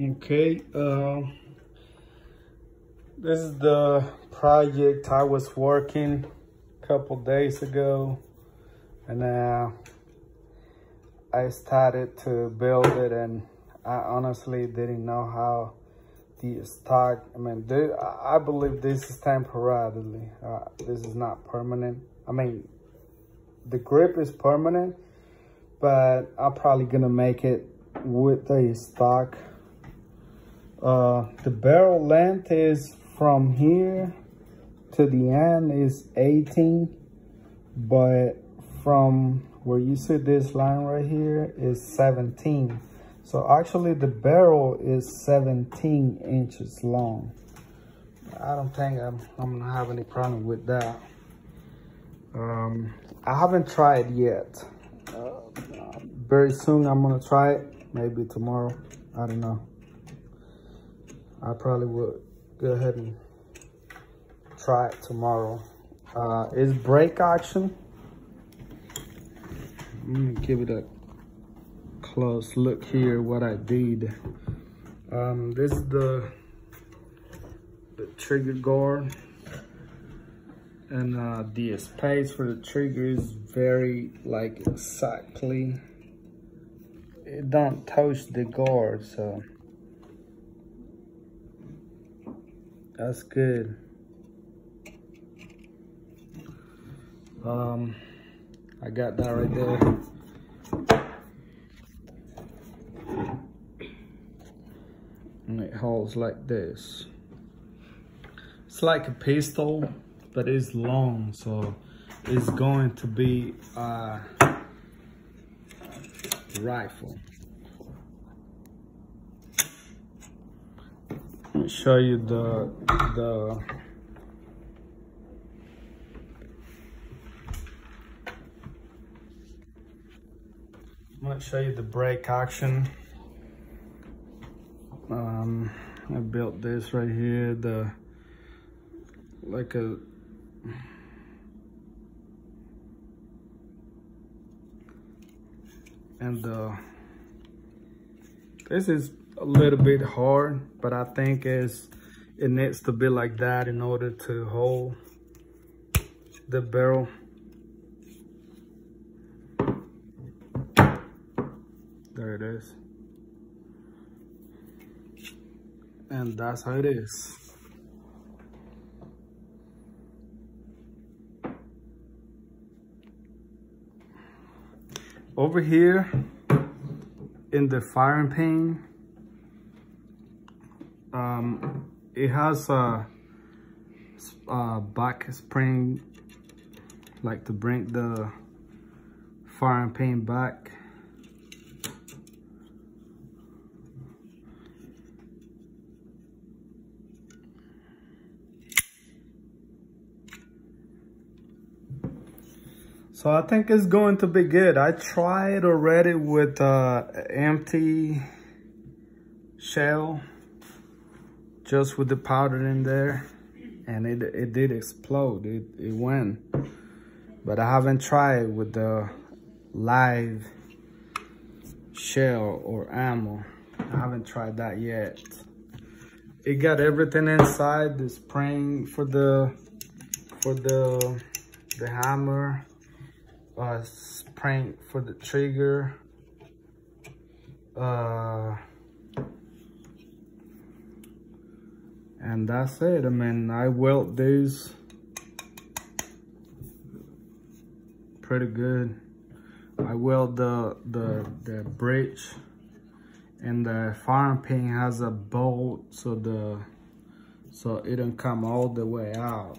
Okay, uh, this is the project I was working a couple days ago and uh, I started to build it and I honestly didn't know how the stock, I mean, I believe this is temporarily, uh, this is not permanent. I mean, the grip is permanent, but I'm probably gonna make it with the stock uh, the barrel length is from here to the end is 18, but from where you see this line right here is 17. So actually the barrel is 17 inches long. I don't think I'm, I'm gonna have any problem with that. Um, I haven't tried yet. Uh, very soon I'm gonna try it, maybe tomorrow, I don't know. I probably would go ahead and try it tomorrow. Uh, it's break action. Let me give it a close look here what I did. Um, this is the, the trigger guard and uh, the space for the trigger is very like exactly it don't touch the guard so That's good. Um, I got that right there. And it holds like this. It's like a pistol, but it's long, so it's going to be a rifle. Let me show you the the I'm gonna show you the break action. Um, I built this right here, the like a and uh, this is a little bit hard, but I think it's, it needs to be like that in order to hold the barrel. There it is. And that's how it is. Over here in the firing pin, um, it has a, a back spring like to bring the firing pin back So I think it's going to be good. I tried already with uh, empty shell just with the powder in there and it, it did explode. It, it went. But I haven't tried with the live shell or ammo. I haven't tried that yet. It got everything inside, the spring for the for the the hammer, uh spring for the trigger, uh and that's it. I mean, I weld these pretty good. I weld the the the bridge and the firing pin has a bolt so the so it don't come all the way out.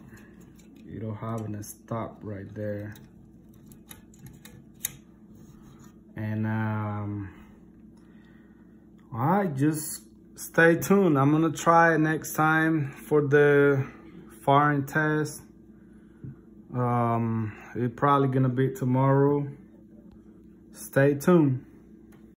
You don't have any stop right there. And um I just stay tuned. I'm gonna try next time for the firing test. Um, it's probably gonna be tomorrow. Stay tuned.